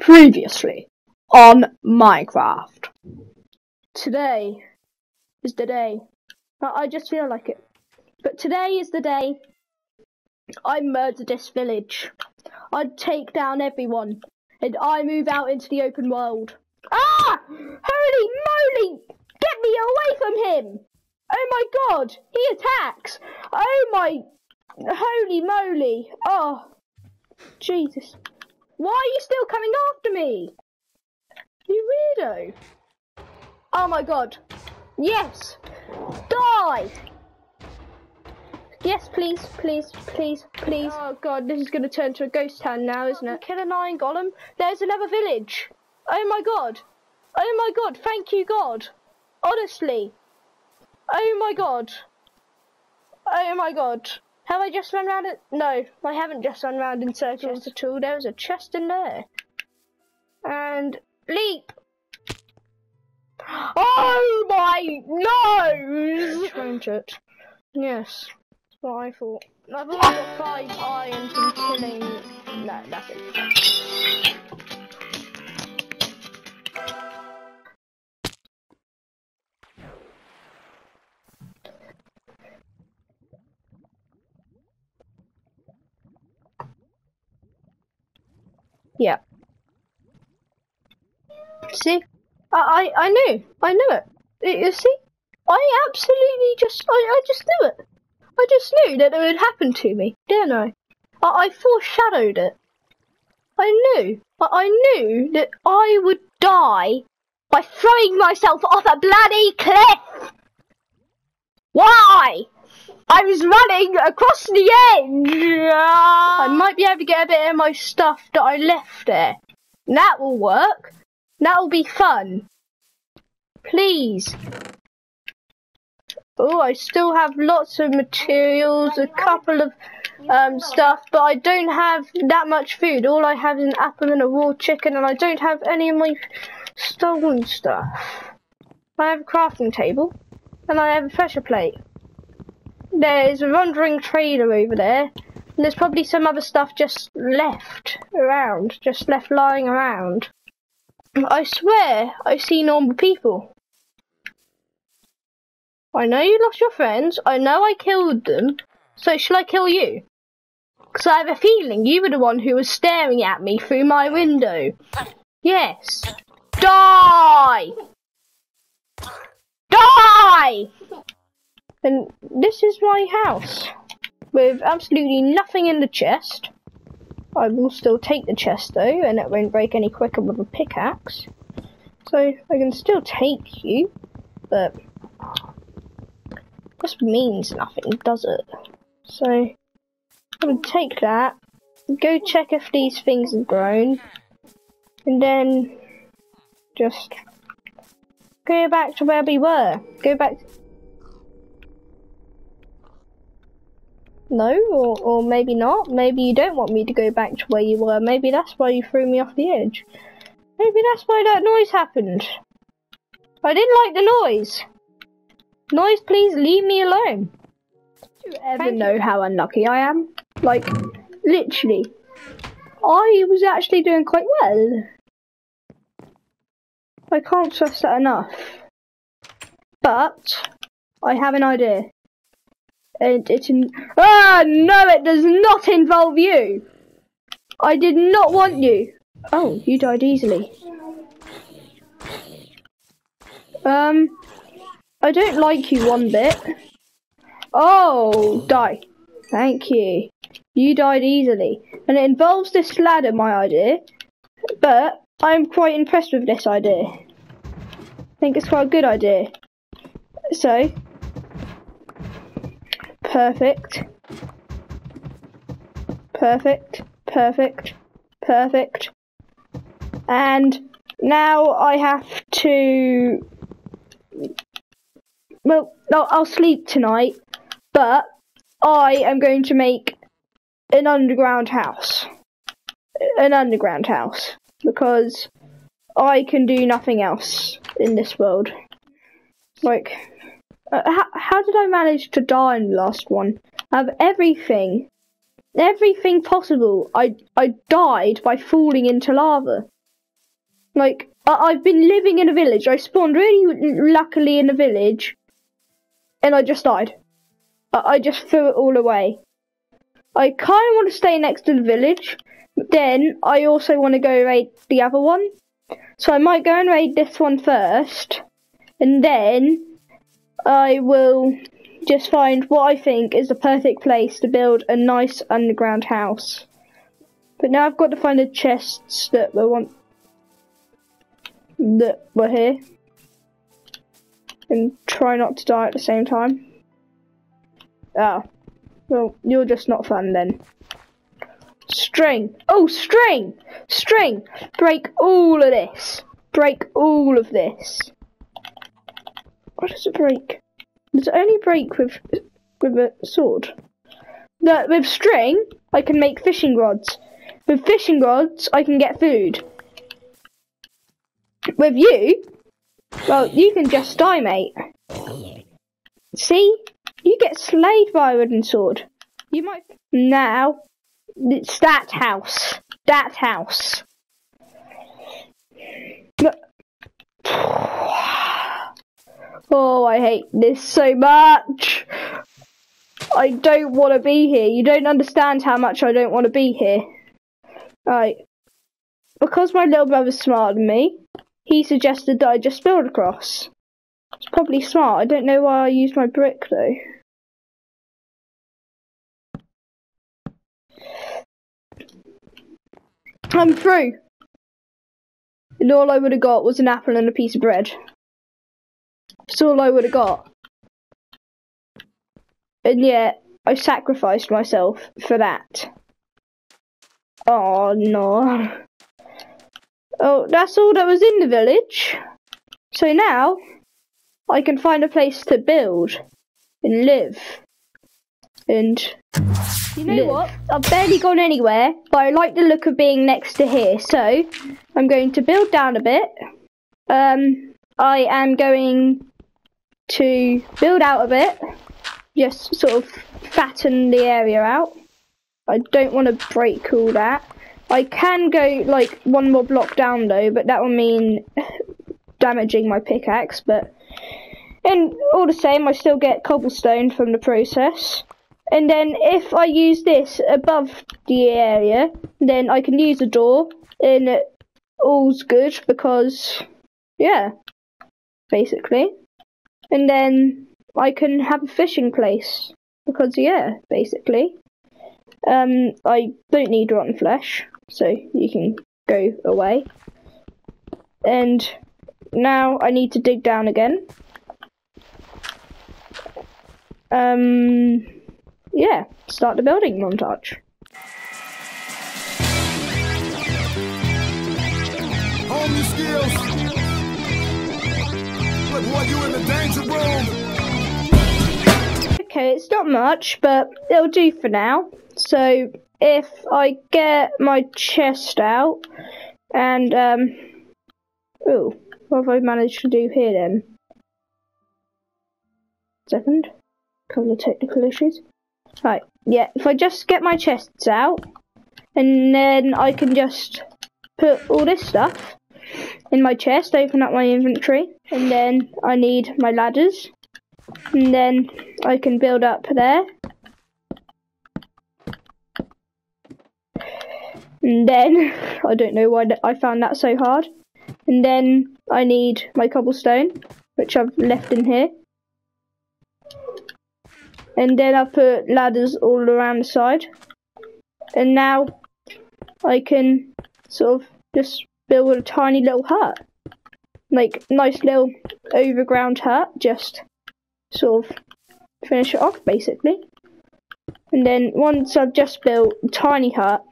Previously on Minecraft. Today is the day. I just feel like it. But today is the day I murder this village. I take down everyone. And I move out into the open world. Ah! Holy moly! Get me away from him! Oh my god! He attacks! Oh my... Holy moly! Oh. Jesus. Why are you still coming after me? You weirdo. Oh my god. Yes. Die. Yes, please, please, please, please. Oh god, this is going to turn to a ghost town now, isn't it? Kill an iron golem. There's another village. Oh my god. Oh my god, thank you god. Honestly. Oh my god. Oh my god. Have I just run around it? No, I haven't just run around in circles at all. There was a chest in there. And leap. Oh my nose! Change it. Yes, that's what I thought. I've only got five iron from killing. No, that's Yeah. See? I, I, I knew. I knew it. You see? I absolutely just, I, I just knew it. I just knew that it would happen to me, didn't I? I, I foreshadowed it. I knew. I, I knew that I would die by throwing myself off a bloody cliff. Why? I was running across the edge. I might be able to get a bit of my stuff that I left there. That will work. That'll be fun. Please. Oh, I still have lots of materials, a couple of um, stuff, but I don't have that much food. All I have is an apple and a raw chicken, and I don't have any of my stolen stuff. I have a crafting table, and I have a pressure plate. There's a wandering trader over there, and there's probably some other stuff just left around, just left lying around. I swear I see normal people. I know you lost your friends. I know I killed them. So shall I kill you? Because I have a feeling you were the one who was staring at me through my window. Yes. Die! Die! And this is my house. With absolutely nothing in the chest. I will still take the chest though, and it won't break any quicker with a pickaxe. So I can still take you, but just means nothing, does it? So I'm gonna take that, go check if these things have grown, and then just go back to where we were. Go back. No, or, or maybe not. Maybe you don't want me to go back to where you were. Maybe that's why you threw me off the edge. Maybe that's why that noise happened. I didn't like the noise. Noise, please leave me alone. Do you ever Thank know how unlucky I am? Like, literally. I was actually doing quite well. I can't stress that enough. But, I have an idea. And it in- Ah, no, it does not involve you! I did not want you. Oh, you died easily. Um, I don't like you one bit. Oh, die. Thank you. You died easily. And it involves this ladder, my idea. But I'm quite impressed with this idea. I think it's quite a good idea. So, perfect. Perfect. Perfect. Perfect. And now I have to well, no, I'll sleep tonight, but I am going to make an underground house. An underground house. Because I can do nothing else in this world. Like, uh, how, how did I manage to die in the last one? I have everything. Everything possible. I, I died by falling into lava. Like, I- have been living in a village. I spawned really luckily in a village, and I just died. I, I just threw it all away. I kind of want to stay next to the village, then I also want to go raid the other one. So I might go and raid this one first, and then I will just find what I think is the perfect place to build a nice underground house. But now I've got to find the chests that we want that were here. And try not to die at the same time. Ah. Well, you're just not fun then. String! Oh, string! String! Break all of this! Break all of this! What does it break? It only break with with a sword? That with string, I can make fishing rods. With fishing rods, I can get food. With you, well, you can just die, mate. See? You get slayed by a wooden sword. You might... Now, it's that house. That house. Oh, I hate this so much. I don't want to be here. You don't understand how much I don't want to be here. Right. Because my little brother's smarter than me, he suggested that I just build across. It's probably smart. I don't know why I used my brick though. I'm through. And all I would have got was an apple and a piece of bread. That's all I would have got. And yet, I sacrificed myself for that. Oh no. Oh, that's all that was in the village. So now, I can find a place to build and live. And you know live. what? I've barely gone anywhere, but I like the look of being next to here. So I'm going to build down a bit. Um, I am going to build out a bit, just sort of fatten the area out. I don't want to break all that. I can go like one more block down though, but that will mean damaging my pickaxe. But and all the same, I still get cobblestone from the process. And then if I use this above the area, then I can use a door, and all's good because, yeah, basically. And then I can have a fishing place because, yeah, basically. Um, I don't need rotten flesh, so you can go away. And now I need to dig down again. Um, yeah, start the building montage. Skills. You in the danger room. Okay, it's not much, but it'll do for now. So if I get my chest out and um, oh, what have I managed to do here then? Second couple of technical issues. Right, yeah, if I just get my chests out, and then I can just put all this stuff in my chest, open up my inventory, and then I need my ladders, and then I can build up there. And then, I don't know why I found that so hard. And then I need my cobblestone, which I've left in here and then I put ladders all around the side and now I can sort of just build a tiny little hut like nice little overground hut just sort of finish it off basically and then once I've just built a tiny hut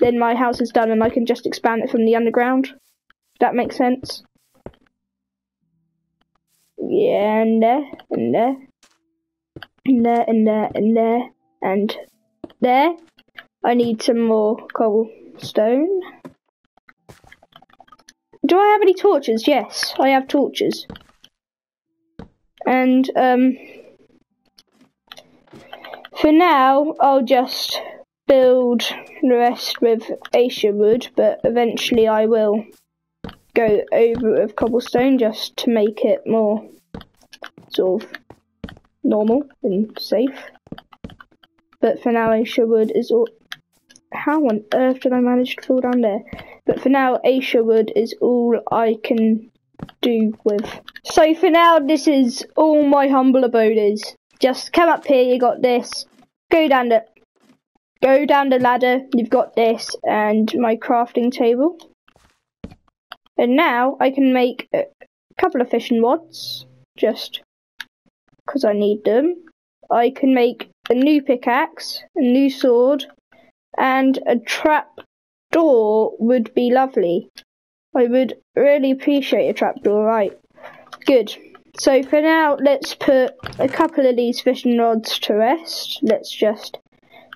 then my house is done and I can just expand it from the underground that makes sense yeah and there and there and there, and there, and there, and there. I need some more cobblestone. Do I have any torches? Yes, I have torches. And, um, for now, I'll just build the rest with acacia wood, but eventually I will go over with cobblestone just to make it more sort of normal and safe. But for now, Acacia wood is all. How on earth did I manage to fall down there? But for now, Acacia wood is all I can do with. So for now, this is all my humble abode is. Just come up here, you got this. Go down the, go down the ladder, you've got this, and my crafting table. And now I can make a couple of fishing rods, just because I need them. I can make a new pickaxe, a new sword, and a trap door would be lovely. I would really appreciate a trapdoor, right? Good. So for now, let's put a couple of these fishing rods to rest. Let's just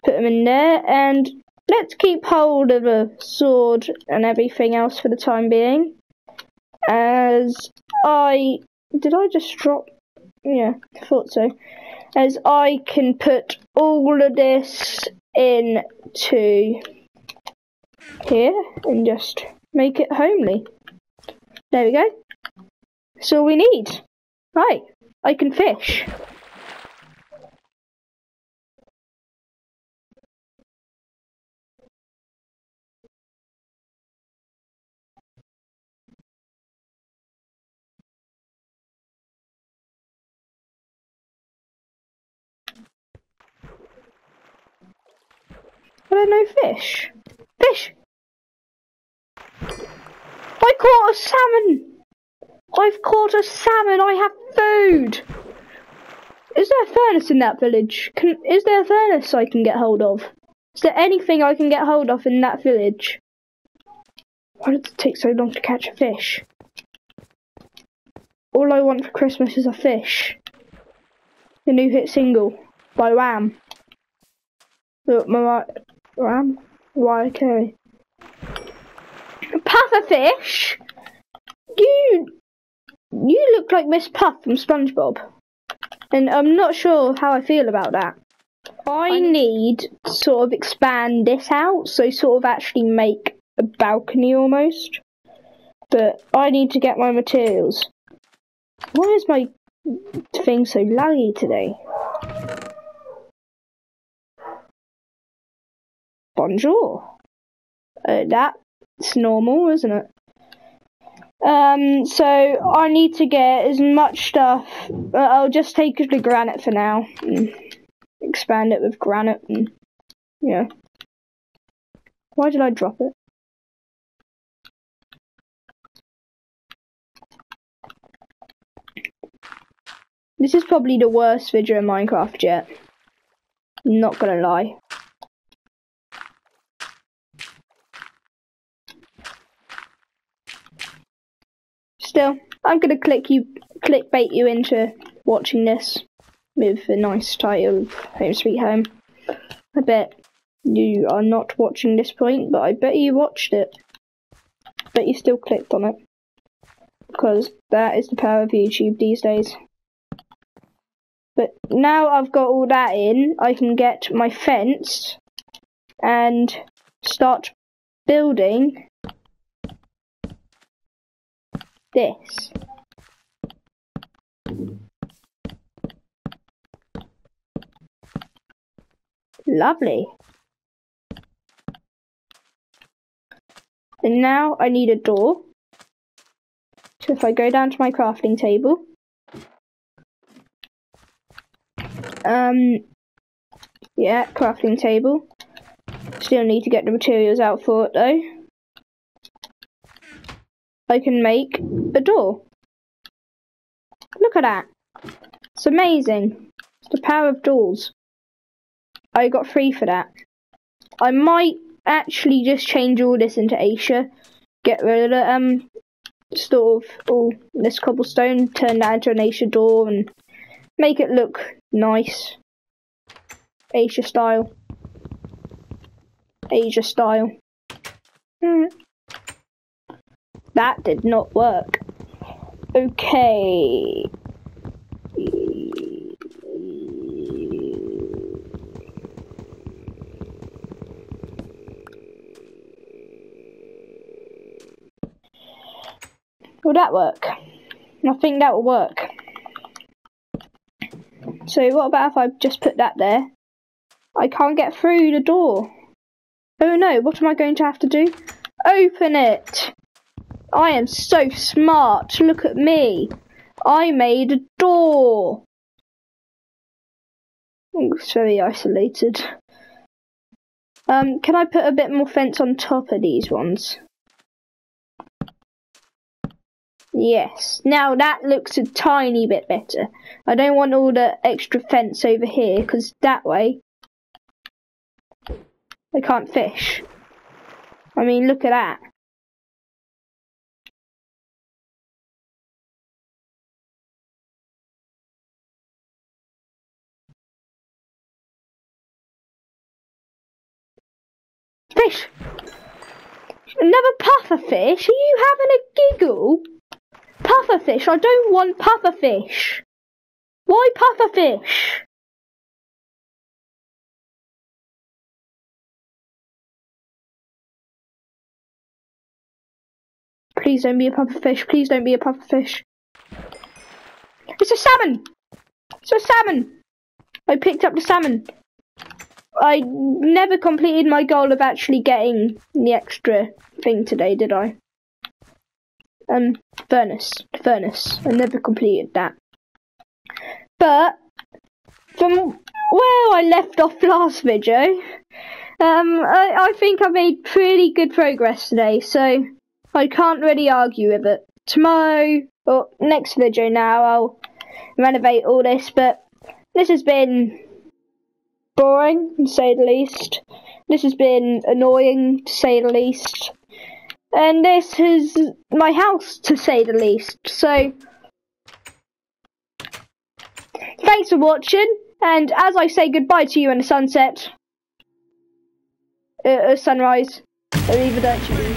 put them in there, and let's keep hold of a sword and everything else for the time being. As I did, I just drop. Yeah, I thought so. As I can put all of this into here and just make it homely. There we go. That's all we need. Right, I can fish. Are there no fish? Fish! I caught a salmon! I've caught a salmon! I have food! Is there a furnace in that village? Can, is there a furnace I can get hold of? Is there anything I can get hold of in that village? Why does it take so long to catch a fish? All I want for Christmas is a fish. The new hit single by Wham. Look, my Ram, Mariah Carey. Pufferfish? You, you look like Miss Puff from SpongeBob. And I'm not sure how I feel about that. I need to sort of expand this out, so sort of actually make a balcony almost. But I need to get my materials. Why is my thing so laggy today? Bonjour. Uh, that's normal, isn't it? Um, so I need to get as much stuff. Uh, I'll just take the granite for now and expand it with granite and yeah. Why did I drop it? This is probably the worst video in Minecraft yet. not gonna lie. Still, I'm gonna click you, clickbait you into watching this with a nice title of Home Sweet Home. I bet you are not watching this point, but I bet you watched it. But you still clicked on it. Because that is the power of YouTube these days. But now I've got all that in, I can get my fence and start building this. Lovely. And now I need a door. So if I go down to my crafting table, um, yeah, crafting table. Still need to get the materials out for it though. I can make a door. Look at that. It's amazing. It's the power of doors. I got free for that. I might actually just change all this into Acacia. Get rid of the um sort of all this cobblestone, turn that into an Acacia door and make it look nice. Asia style. Asia style. Mm. That did not work. Okay. Will that work? I think that will work. So what about if I just put that there? I can't get through the door. Oh no, what am I going to have to do? Open it! I am so smart, look at me. I made a door. It's very isolated. Um, can I put a bit more fence on top of these ones? Yes. Now that looks a tiny bit better. I don't want all the extra fence over here because that way I can't fish. I mean, look at that. Fish! Another pufferfish? Are you having a giggle? Pufferfish, I don't want pufferfish. Why pufferfish? Please don't be a pufferfish. Please don't be a pufferfish. It's a salmon! It's a salmon! I picked up the salmon. I never completed my goal of actually getting the extra thing today, did I? Um, furnace. Furnace. I never completed that. But, from where I left off last video, um, I, I think I made pretty good progress today, so I can't really argue with it. Tomorrow, or next video now, I'll renovate all this, but this has been boring, to say the least. This has been annoying, to say the least. And this is my house, to say the least. So, thanks for watching, and as I say goodbye to you in the sunset, uh, uh sunrise, or even don't you